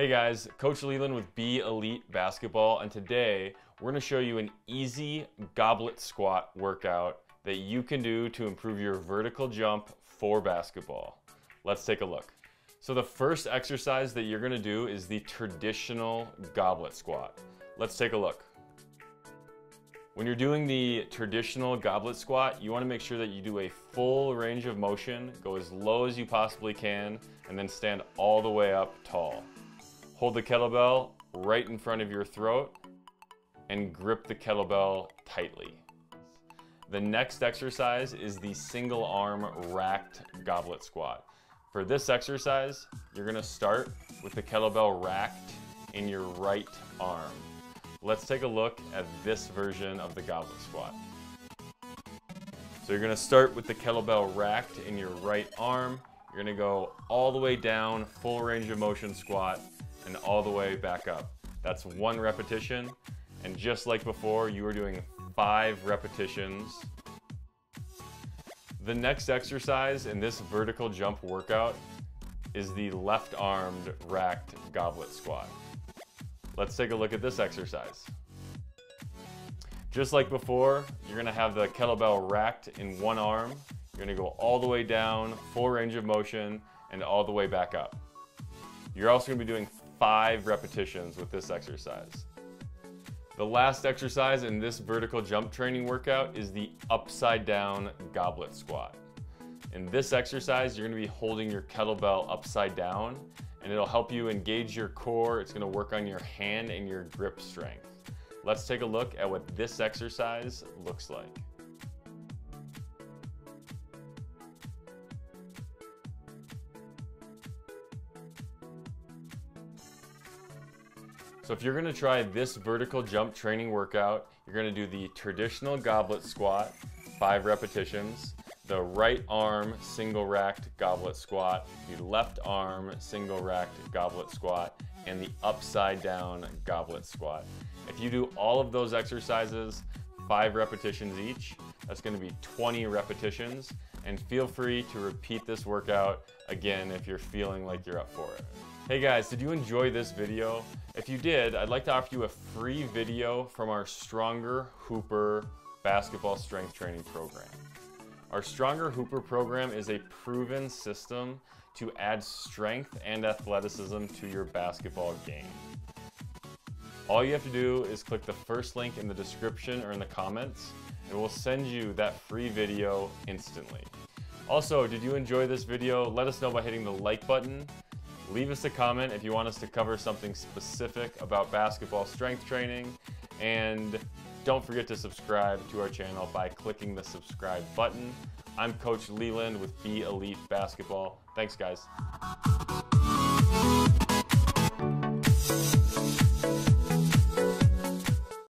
Hey guys, Coach Leland with Be Elite Basketball, and today we're to show you an easy goblet squat workout that you can do to improve your vertical jump for basketball. Let's take a look. So the first exercise that you're to do is the traditional goblet squat. Let's take a look. When you're doing the traditional goblet squat, you want to make sure that you do a full range of motion, go as low as you possibly can, and then stand all the way up tall. Hold the kettlebell right in front of your throat and grip the kettlebell tightly. The next exercise is the single arm racked goblet squat. For this exercise, you're gonna start with the kettlebell racked in your right arm. Let's take a look at this version of the goblet squat. So you're gonna start with the kettlebell racked in your right arm. You're gonna go all the way down, full range of motion squat, and all the way back up. That's one repetition. And just like before, you are doing five repetitions. The next exercise in this vertical jump workout is the left armed racked goblet squat. Let's take a look at this exercise. Just like before, you're gonna have the kettlebell racked in one arm. You're gonna go all the way down, full range of motion, and all the way back up. You're also gonna be doing five repetitions with this exercise. The last exercise in this vertical jump training workout is the upside down goblet squat. In this exercise, you're gonna be holding your kettlebell upside down and it'll help you engage your core. It's gonna work on your hand and your grip strength. Let's take a look at what this exercise looks like. So if you're gonna try this vertical jump training workout, you're gonna do the traditional goblet squat, five repetitions, the right arm single racked goblet squat, the left arm single racked goblet squat, and the upside down goblet squat. If you do all of those exercises, five repetitions each, that's gonna be 20 repetitions, and feel free to repeat this workout again if you're feeling like you're up for it. Hey guys, did you enjoy this video? If you did, I'd like to offer you a free video from our Stronger Hooper basketball strength training program. Our Stronger Hooper program is a proven system to add strength and athleticism to your basketball game. All you have to do is click the first link in the description or in the comments, and we'll send you that free video instantly. Also, did you enjoy this video? Let us know by hitting the like button Leave us a comment if you want us to cover something specific about basketball strength training. And don't forget to subscribe to our channel by clicking the subscribe button. I'm Coach Leland with Be Elite Basketball. Thanks, guys.